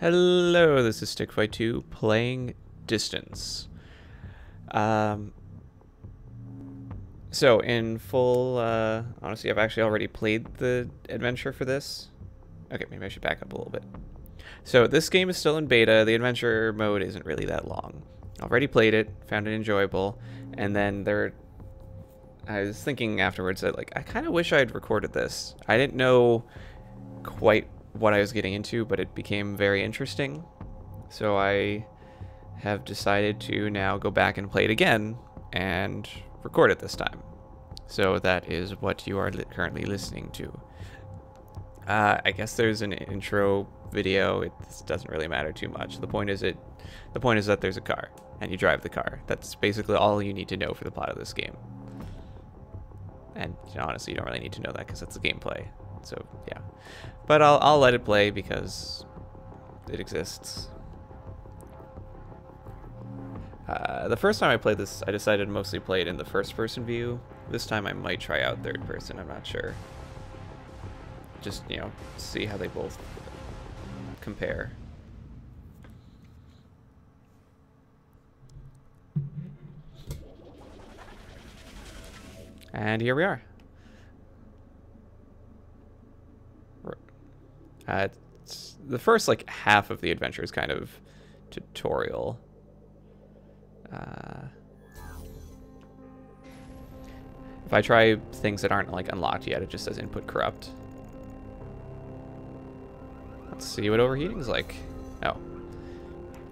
Hello, this is Stickfight2 playing Distance. Um, so, in full uh, honesty, I've actually already played the adventure for this. Okay, maybe I should back up a little bit. So, this game is still in beta. The adventure mode isn't really that long. Already played it, found it enjoyable, and then there. I was thinking afterwards that, like, I kind of wish I had recorded this. I didn't know quite what I was getting into, but it became very interesting. So I have decided to now go back and play it again and record it this time. So that is what you are li currently listening to. Uh, I guess there's an intro video. It doesn't really matter too much. The point is it. The point is that there's a car and you drive the car. That's basically all you need to know for the plot of this game. And you know, honestly, you don't really need to know that because that's the gameplay. So yeah, but I'll I'll let it play because it exists. Uh, the first time I played this, I decided to mostly play it in the first-person view. This time I might try out third-person. I'm not sure. Just you know, see how they both compare. And here we are. The first like half of the adventure is kind of tutorial. Uh, if I try things that aren't like unlocked yet, it just says input corrupt. Let's see what overheating's like. Oh,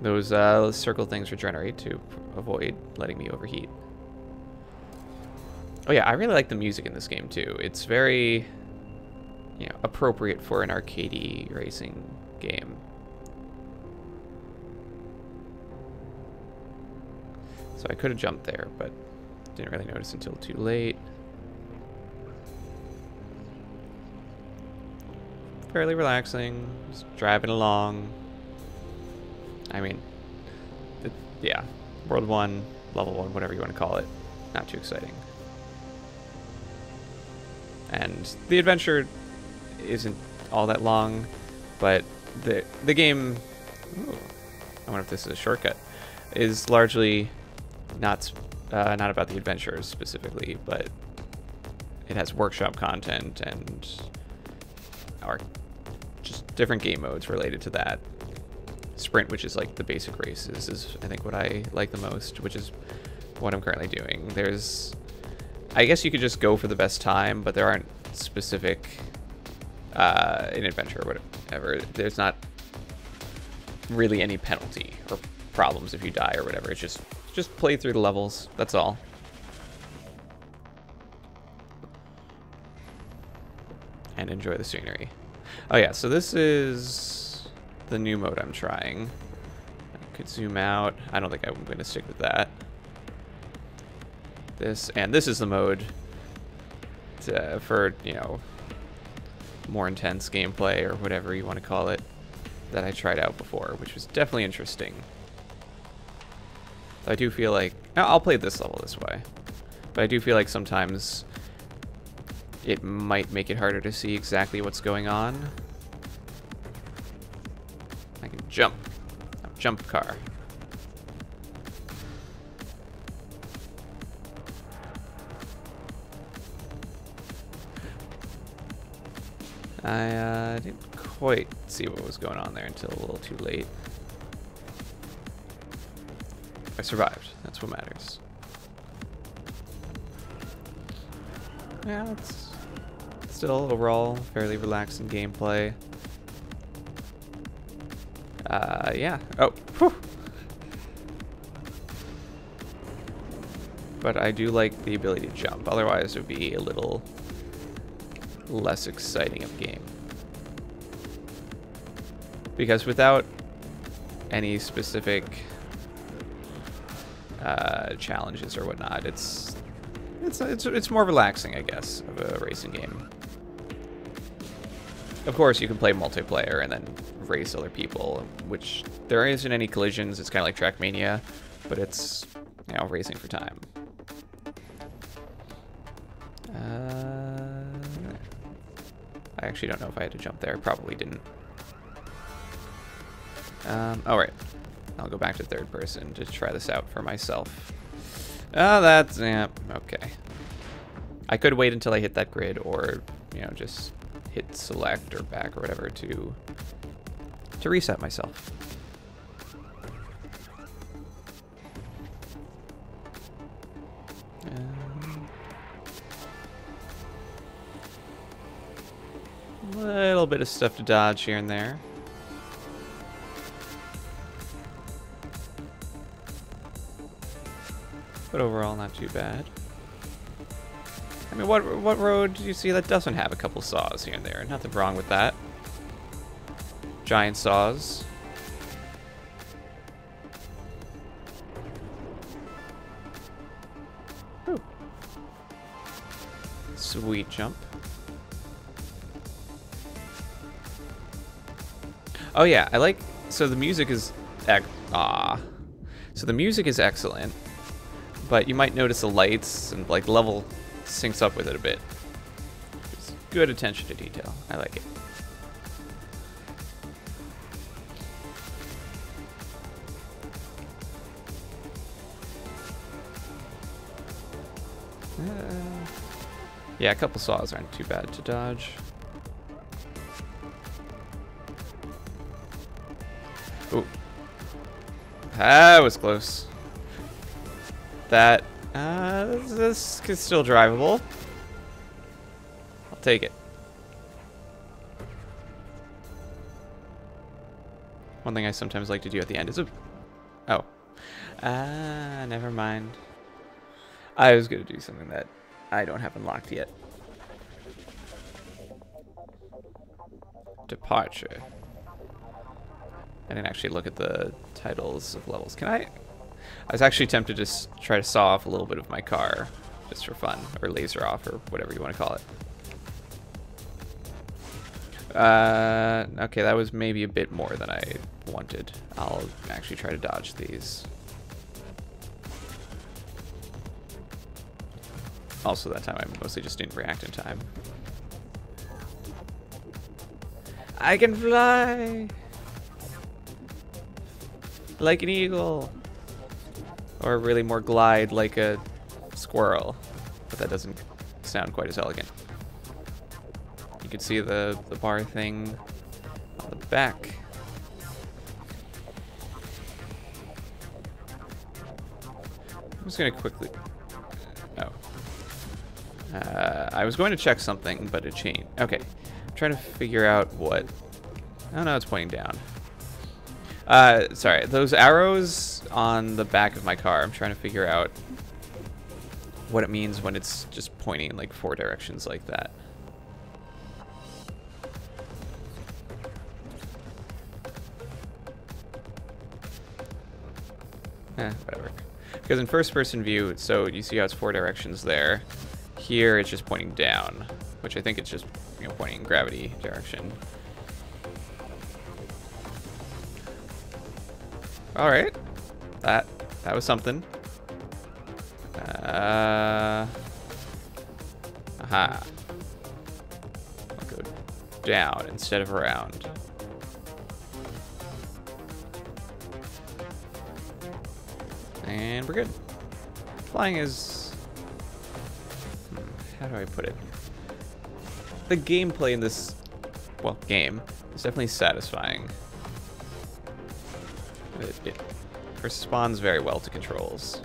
those uh, circle things regenerate to avoid letting me overheat. Oh yeah, I really like the music in this game too. It's very you know, appropriate for an arcade racing game. So I could have jumped there, but didn't really notice until too late. Fairly relaxing, just driving along. I mean, it, yeah, World 1, Level 1, whatever you want to call it. Not too exciting. And the adventure isn't all that long, but the the game. Ooh, I wonder if this is a shortcut. Is largely not uh, not about the adventures specifically, but it has workshop content and our just different game modes related to that. Sprint, which is like the basic races, is I think what I like the most, which is what I'm currently doing. There's, I guess you could just go for the best time, but there aren't specific uh, in adventure or whatever, there's not really any penalty or problems if you die or whatever. It's just just play through the levels. That's all. And enjoy the scenery. Oh yeah, so this is the new mode I'm trying. I could zoom out. I don't think I'm going to stick with that. This and this is the mode to, for, you know, more intense gameplay or whatever you want to call it that I tried out before, which was definitely interesting. I do feel like I'll play this level this way, but I do feel like sometimes it might make it harder to see exactly what's going on. I can jump. Jump car. I uh, didn't quite see what was going on there until a little too late. I survived. That's what matters. Yeah, it's still overall fairly relaxing gameplay. Uh, yeah. Oh, whew. But I do like the ability to jump. Otherwise, it would be a little less exciting of a game. Because without any specific uh, challenges or whatnot, it's it's it's it's more relaxing, I guess, of a racing game. Of course, you can play multiplayer and then race other people, which there isn't any collisions. It's kind of like Trackmania, but it's you know racing for time. Actually don't know if I had to jump there. Probably didn't. Um, all right. I'll go back to third person to try this out for myself. Oh, that's, yeah, okay. I could wait until I hit that grid or, you know, just hit select or back or whatever to, to reset myself. Little bit of stuff to dodge here and there. But overall, not too bad. I mean, what what road do you see that doesn't have a couple saws here and there? Nothing wrong with that. Giant saws. Ooh. Sweet jump. Oh yeah, I like, so the music is, ah. So the music is excellent but you might notice the lights and like level syncs up with it a bit. It's good attention to detail. I like it. Uh, yeah, a couple saws aren't too bad to dodge. That was close. That, uh, this is still drivable. I'll take it. One thing I sometimes like to do at the end is a... Oh. Ah, never mind. I was going to do something that I don't have unlocked yet. Departure. I didn't actually look at the titles of levels. Can I... I was actually tempted to try to saw off a little bit of my car, just for fun, or laser off, or whatever you want to call it. Uh, okay, that was maybe a bit more than I wanted. I'll actually try to dodge these. Also, that time I mostly just didn't react in time. I can fly! Like an eagle. Or really more glide like a squirrel. But that doesn't sound quite as elegant. You can see the, the bar thing on the back. I'm just to quickly... Oh. Uh, I was going to check something, but it changed. Okay. I'm trying to figure out what... Oh no, it's pointing down. Uh, sorry, those arrows on the back of my car, I'm trying to figure out what it means when it's just pointing in like four directions like that. Eh, whatever. Because in first person view, so you see how it's four directions there. Here it's just pointing down, which I think it's just you know pointing in gravity direction. All right. That that was something. Uh, aha. I'll go down instead of around. And we're good. Flying is... Hmm, how do I put it? The gameplay in this, well, game is definitely satisfying. It, it responds very well to controls.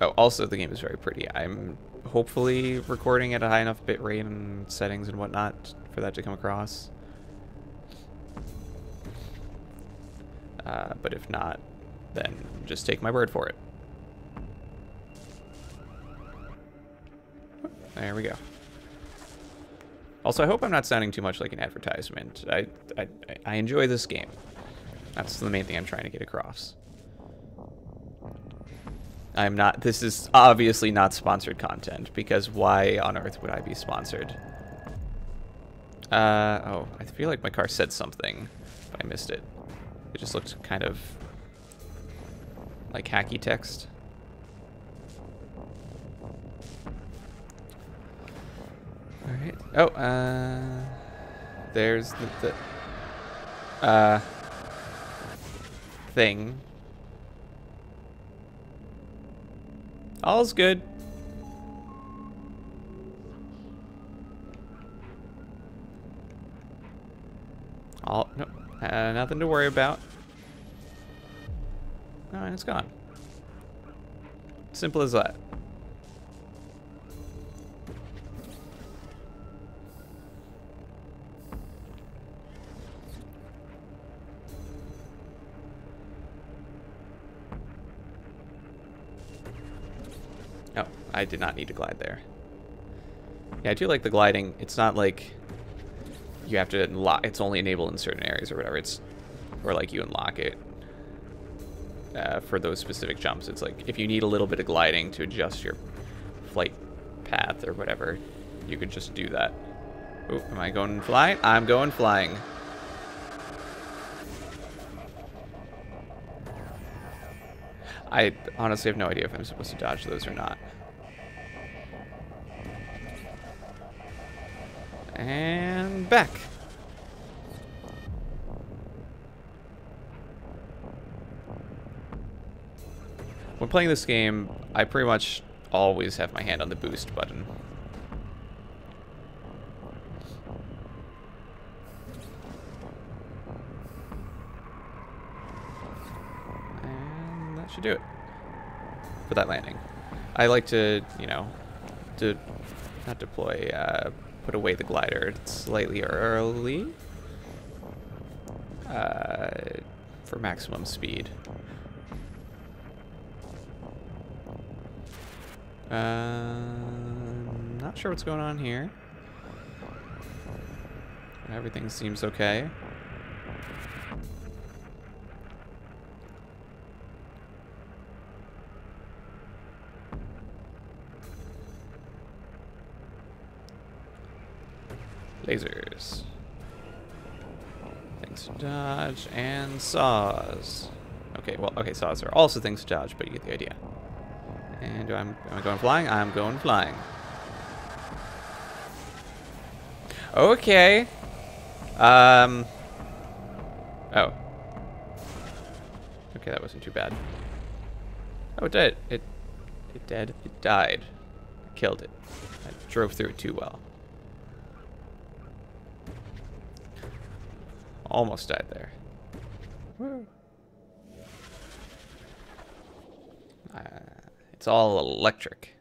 Oh, also the game is very pretty. I'm hopefully recording at a high enough bitrate and settings and whatnot for that to come across. Uh, but if not, then just take my word for it. There we go. Also, I hope I'm not sounding too much like an advertisement. I, I, I enjoy this game. That's the main thing I'm trying to get across. I'm not, this is obviously not sponsored content, because why on earth would I be sponsored? Uh, oh, I feel like my car said something, but I missed it. It just looked kind of like hacky text. Alright. Oh, uh, there's the, the, uh, thing. All's good. All, no, uh, nothing to worry about. And it's gone. Simple as that. I did not need to glide there. Yeah, I do like the gliding. It's not like you have to unlock. It's only enabled in certain areas or whatever. It's or like you unlock it uh, for those specific jumps. It's like if you need a little bit of gliding to adjust your flight path or whatever, you could just do that. Oh, am I going flying? I'm going flying. I honestly have no idea if I'm supposed to dodge those or not. And back. When playing this game, I pretty much always have my hand on the boost button. And that should do it for that landing. I like to, you know, to not deploy, uh, put away the glider It's slightly early uh, for maximum speed. Uh, not sure what's going on here. Everything seems okay. Lasers. Things to dodge, and saws. Okay, well, okay, saws are also things to dodge, but you get the idea. And I'm, am I going flying? I'm going flying. Okay. Um. Oh. Okay, that wasn't too bad. Oh, it did. It, it did. It died. I killed it. I drove through it too well. Almost died there. Uh, it's all electric.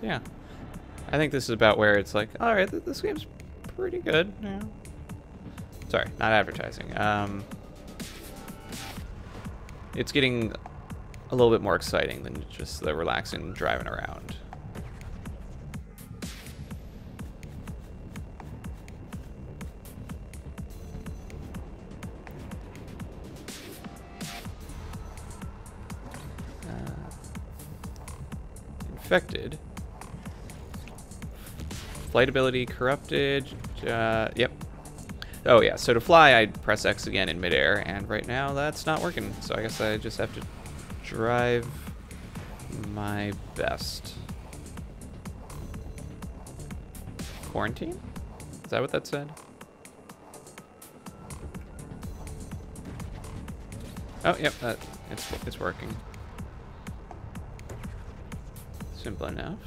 Yeah. I think this is about where it's like, alright, th this game's pretty good. Yeah. Sorry, not advertising. Um, it's getting a little bit more exciting than just the relaxing driving around. Flight ability corrupted. Uh, yep. Oh yeah, so to fly, I'd press X again in midair, and right now that's not working. So I guess I just have to drive my best. Quarantine? Is that what that said? Oh, yep, that, it's, it's working. Simple enough.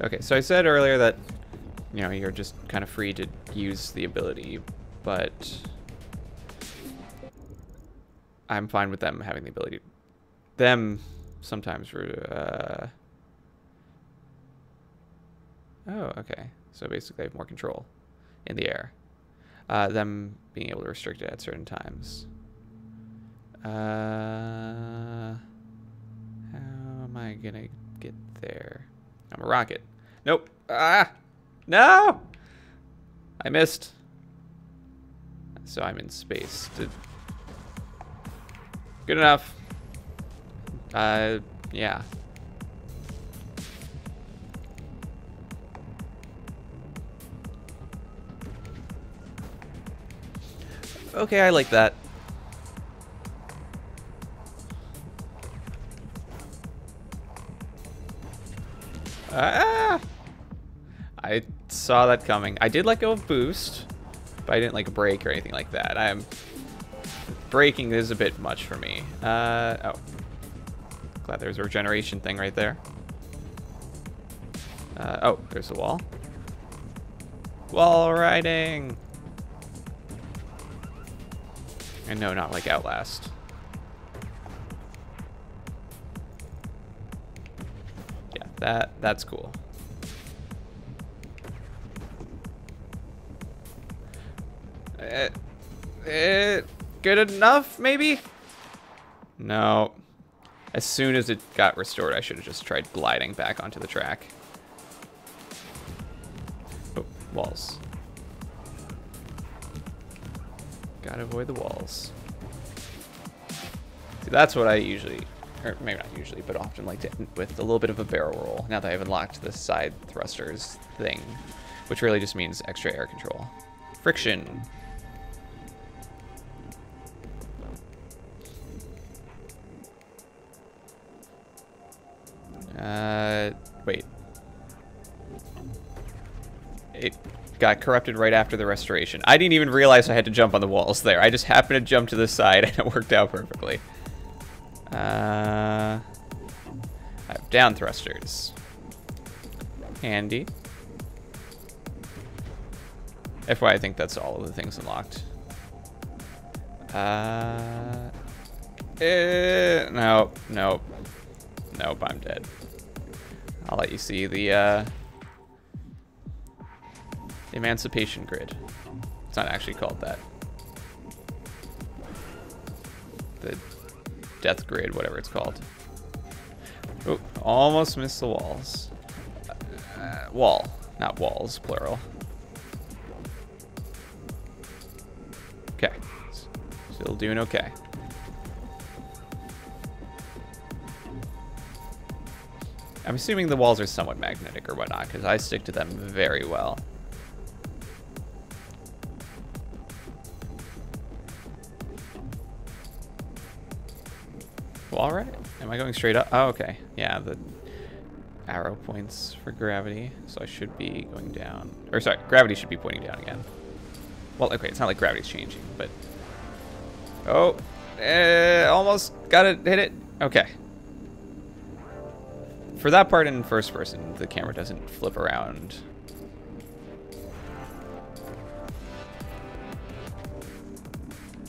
Okay, so I said earlier that, you know, you're just kind of free to use the ability, but I'm fine with them having the ability. Them sometimes, uh... Oh, okay. So basically I have more control in the air. Uh, them being able to restrict it at certain times. Uh... Am I gonna get there? I'm a rocket. Nope. Ah! No! I missed. So I'm in space. Good enough. Uh, yeah. Okay, I like that. Ah! I saw that coming. I did let go of boost, but I didn't like brake or anything like that. I am braking is a bit much for me. Uh, oh. Glad there's a regeneration thing right there. Uh, oh, there's the wall. Wall riding! And no, not like Outlast. That that's cool. Uh, uh, good enough, maybe? No. As soon as it got restored, I should have just tried gliding back onto the track. Oh, walls. Gotta avoid the walls. See, that's what I usually, or maybe not usually, but often like to end with a little bit of a barrel roll, now that I've unlocked the side thrusters thing, which really just means extra air control. Friction. Uh, wait. It got corrupted right after the restoration. I didn't even realize I had to jump on the walls there. I just happened to jump to the side and it worked out perfectly. Down thrusters. Handy. FY, I think that's all of the things unlocked. Uh, eh, nope, no, nope, I'm dead. I'll let you see the uh, Emancipation Grid. It's not actually called that. The Death Grid, whatever it's called. Almost missed the walls. Uh, wall, not walls, plural. Okay, still doing okay. I'm assuming the walls are somewhat magnetic or whatnot, because I stick to them very well. Well, alright. Am I going straight up? Oh, okay. Yeah, the arrow points for gravity, so I should be going down. Or sorry, gravity should be pointing down again. Well, okay, it's not like gravity's changing, but... Oh, eh, almost got it, hit it. Okay. For that part in first person, the camera doesn't flip around.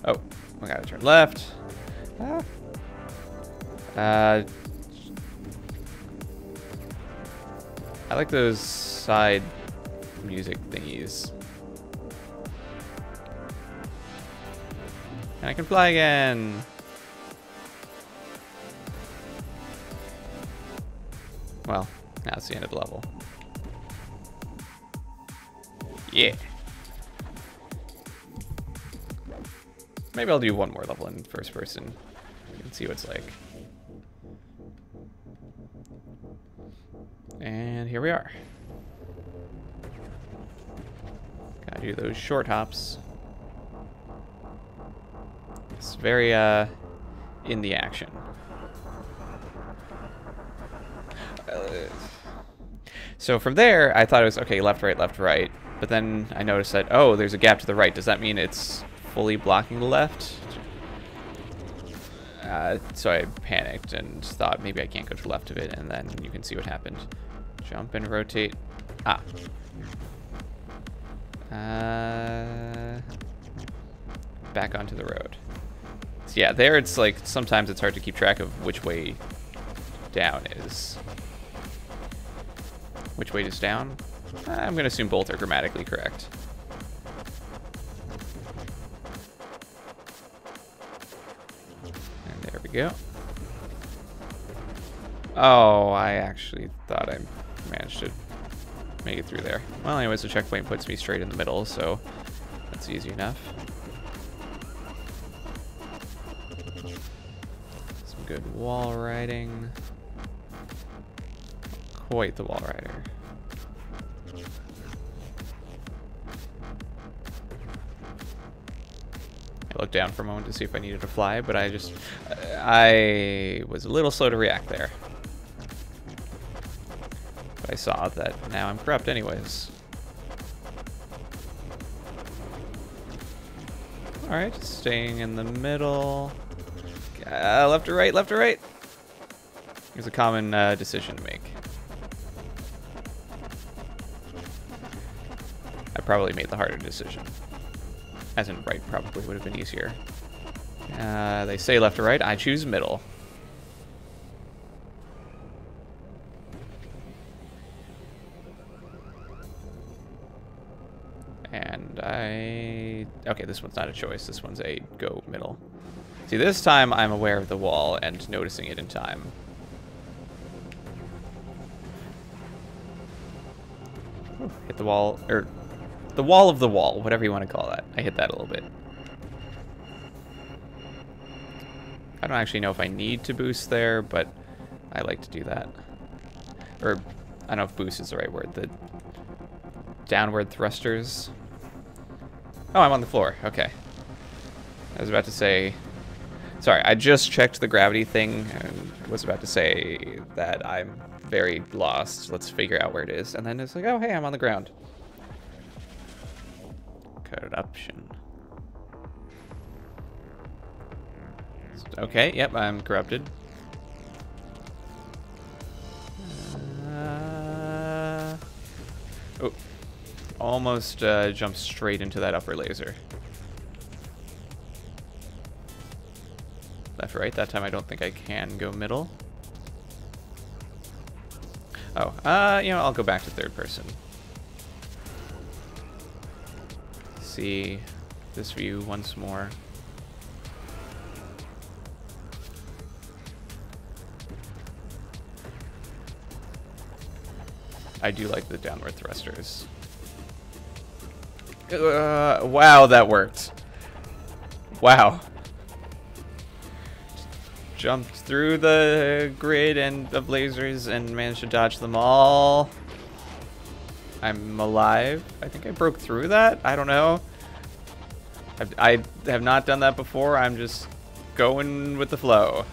Oh, I gotta turn left. Ah. Uh, I like those side music thingies. And I can fly again. Well, that's the end of the level. Yeah. Maybe I'll do one more level in first person and see what it's like. And here we are. Gotta do those short hops. It's very, uh, in the action. so from there, I thought it was, okay, left, right, left, right. But then I noticed that, oh, there's a gap to the right. Does that mean it's fully blocking the left? Uh, so I panicked and thought maybe I can't go to the left of it, and then you can see what happened. Jump and rotate. Ah. Uh, back onto the road. So yeah, there it's like, sometimes it's hard to keep track of which way down is. Which way is down? I'm going to assume both are grammatically correct. And there we go. Oh, I actually thought I managed to make it through there. Well, anyways, the checkpoint puts me straight in the middle, so that's easy enough. Some good wall riding quite the wall rider. I looked down for a moment to see if I needed to fly, but I just, I was a little slow to react there. I saw that now I'm corrupt anyways. Alright, staying in the middle. Uh, left or right, left or right. It's a common uh, decision to make. I probably made the harder decision. As in right probably would have been easier. Uh, they say left or right, I choose middle. And I... Okay, this one's not a choice. This one's a go middle. See, this time I'm aware of the wall and noticing it in time. Hit the wall, or the wall of the wall, whatever you want to call that. I hit that a little bit. I don't actually know if I need to boost there, but I like to do that. Or, I don't know if boost is the right word. The downward thrusters. Oh, I'm on the floor. Okay. I was about to say... Sorry, I just checked the gravity thing and was about to say that I'm very lost. Let's figure out where it is. And then it's like, oh, hey, I'm on the ground. Corruption. Okay, yep, I'm corrupted. Uh, oh, almost uh, jumped straight into that upper laser. Left, right. That time I don't think I can go middle. Oh, uh, you know, I'll go back to third person. See this view once more. I do like the downward thrusters. Uh, wow, that worked. Wow. Jumped through the grid and of lasers and managed to dodge them all. I'm alive. I think I broke through that. I don't know. I've, I have not done that before. I'm just going with the flow.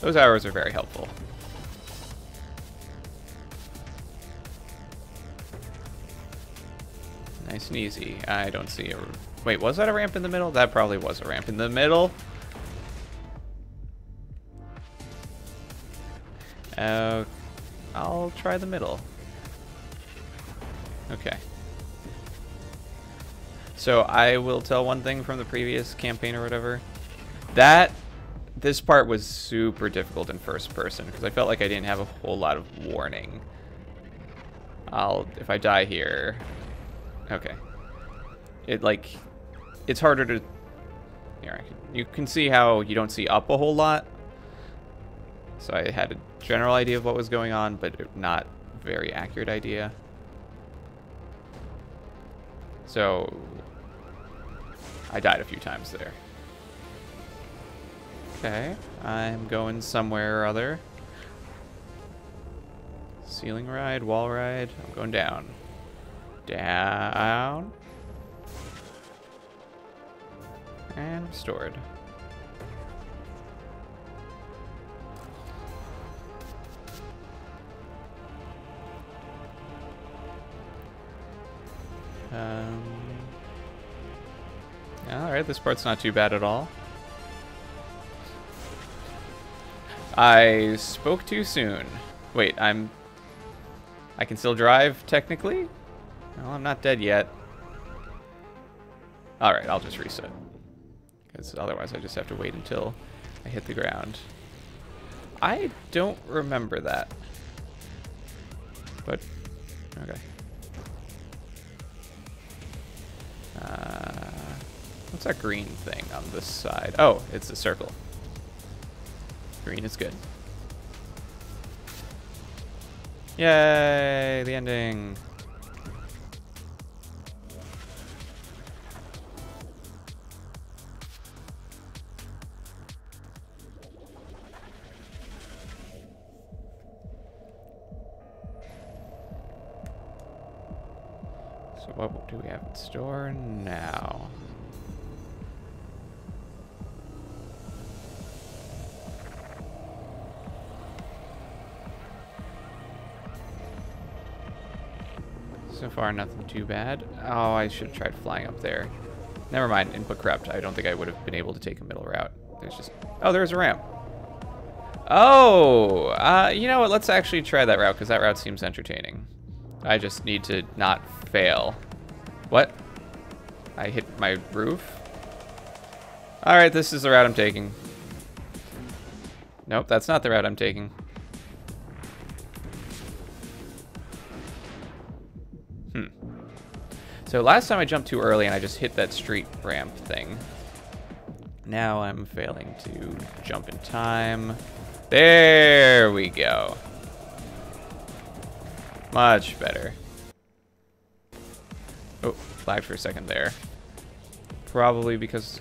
Those arrows are very helpful. Nice and easy. I don't see a... Wait, was that a ramp in the middle? That probably was a ramp in the middle. Uh, I'll try the middle. Okay. So I will tell one thing from the previous campaign or whatever. That, this part was super difficult in first person because I felt like I didn't have a whole lot of warning. I'll, if I die here, Okay. It, like, it's harder to... Here, you can see how you don't see up a whole lot. So I had a general idea of what was going on, but not very accurate idea. So, I died a few times there. Okay, I'm going somewhere or other. Ceiling ride, wall ride, I'm going down. Down. And restored. Um, Alright, this part's not too bad at all. I spoke too soon. Wait, I'm... I can still drive, technically? Well, I'm not dead yet. Alright, I'll just reset. Because otherwise I just have to wait until I hit the ground. I don't remember that. But, okay. Uh, what's that green thing on this side? Oh, it's a circle. Green is good. Yay, the ending. store now. So far, nothing too bad. Oh, I should have tried flying up there. Never mind, input corrupt. I don't think I would have been able to take a middle route. There's just... Oh, there's a ramp. Oh! Uh, you know what? Let's actually try that route, because that route seems entertaining. I just need to not fail. What? I hit my roof? Alright, this is the route I'm taking. Nope, that's not the route I'm taking. Hmm. So last time I jumped too early and I just hit that street ramp thing. Now I'm failing to jump in time. There we go. Much better. Lagged for a second there. Probably because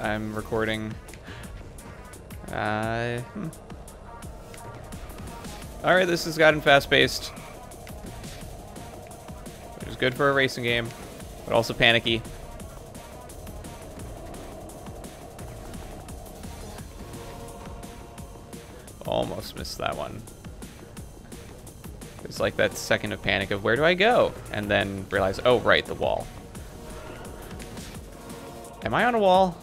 I'm recording. Uh, hmm. Alright, this has gotten fast-paced. Which is good for a racing game, but also panicky. Almost missed that one. It's like that second of panic of where do I go? And then realize, oh, right, the wall. Am I on a wall?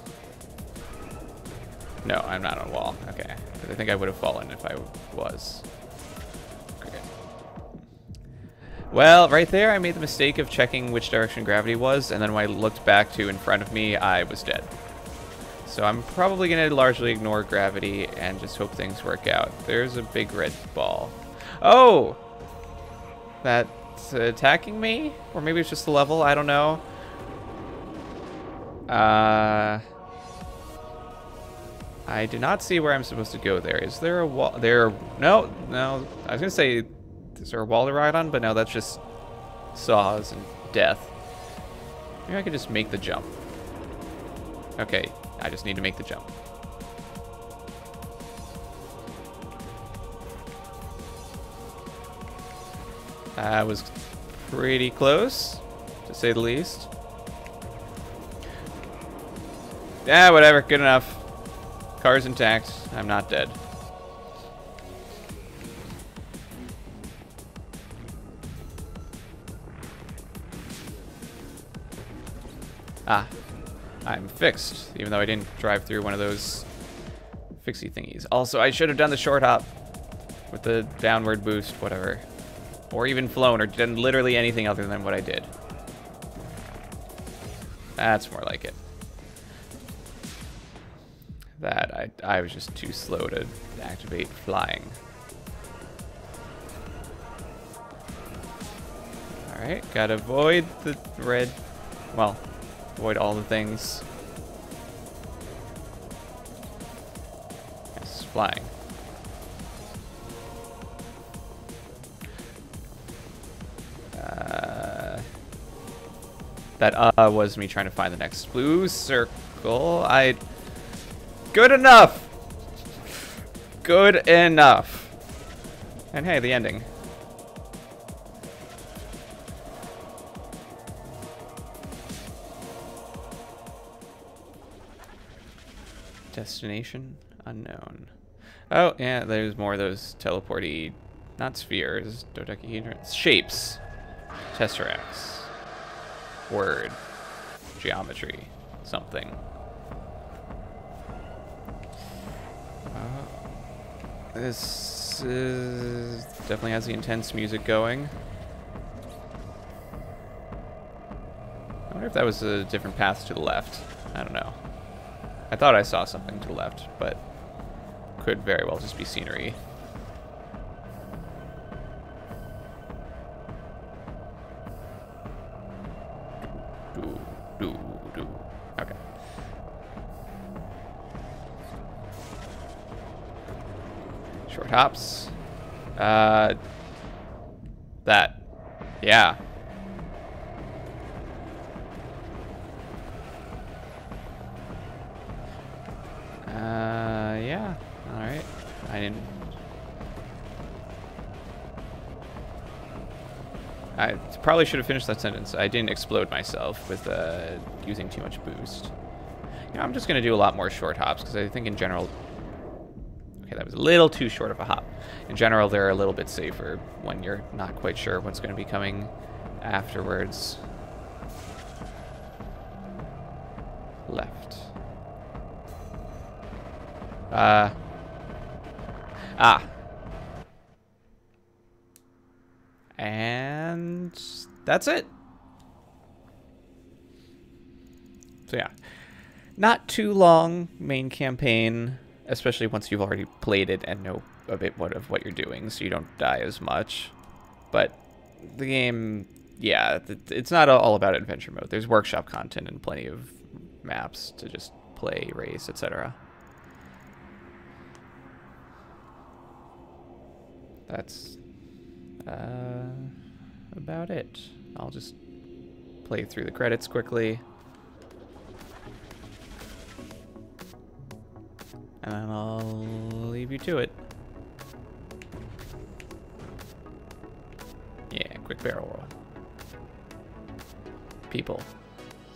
No, I'm not on a wall. Okay. I think I would have fallen if I was. Well, right there, I made the mistake of checking which direction gravity was, and then when I looked back to in front of me, I was dead. So I'm probably going to largely ignore gravity and just hope things work out. There's a big red ball. Oh! That's attacking me? Or maybe it's just the level, I don't know. Uh... I do not see where I'm supposed to go there. Is there a wall? There, no, no. I was gonna say, is there a wall to ride on? But no, that's just saws and death. Maybe I could just make the jump. Okay, I just need to make the jump. That was pretty close, to say the least. Yeah, whatever, good enough. Car's intact. I'm not dead. Ah, I'm fixed, even though I didn't drive through one of those fixie thingies. Also, I should have done the short hop with the downward boost, whatever. Or even flown, or done literally anything other than what I did. That's more like it that. I, I was just too slow to activate flying. Alright, gotta avoid the red, well, avoid all the things. Yes, flying. That uh was me trying to find the next blue circle. I Good enough. Good enough. And hey, the ending. Destination unknown. Oh, yeah, there's more of those teleporty, not spheres, dodecahedrons, shapes. Tesseracts. Word. Geometry. Something. Uh, this is definitely has the intense music going. I wonder if that was a different path to the left. I don't know. I thought I saw something to the left, but could very well just be scenery. Cops. Uh, that. Yeah. Uh, yeah. All right. I didn't. I probably should have finished that sentence. I didn't explode myself with uh, using too much boost. You know, I'm just going to do a lot more short hops because I think in general Okay, that was a little too short of a hop. In general, they're a little bit safer when you're not quite sure what's going to be coming afterwards. Left. Uh. And that's it. So yeah, not too long main campaign, especially once you've already played it and know a bit what of what you're doing, so you don't die as much. But the game, yeah, it's not all about adventure mode. There's workshop content and plenty of maps to just play, race, etc. That's uh, about it. I'll just play through the credits quickly. And then I'll leave you to it. Yeah, quick barrel roll. People.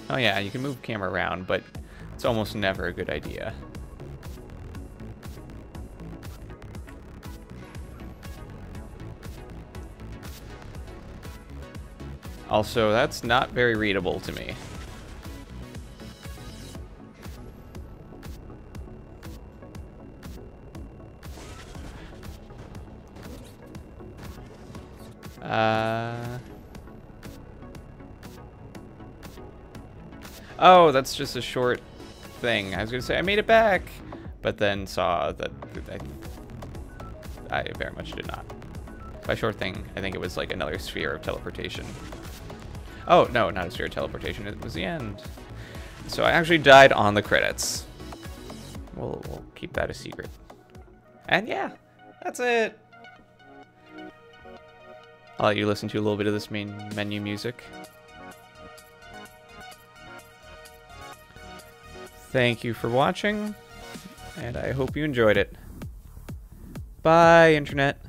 Oh yeah, you can move camera around, but it's almost never a good idea. Also, that's not very readable to me. Uh... Oh, that's just a short thing. I was going to say I made it back, but then saw that I, I very much did not. By short thing, I think it was like another sphere of teleportation. Oh, no, not a sphere teleportation. It was the end. So I actually died on the credits. We'll, we'll keep that a secret. And yeah, that's it. I'll let you listen to a little bit of this main menu music. Thank you for watching, and I hope you enjoyed it. Bye, Internet.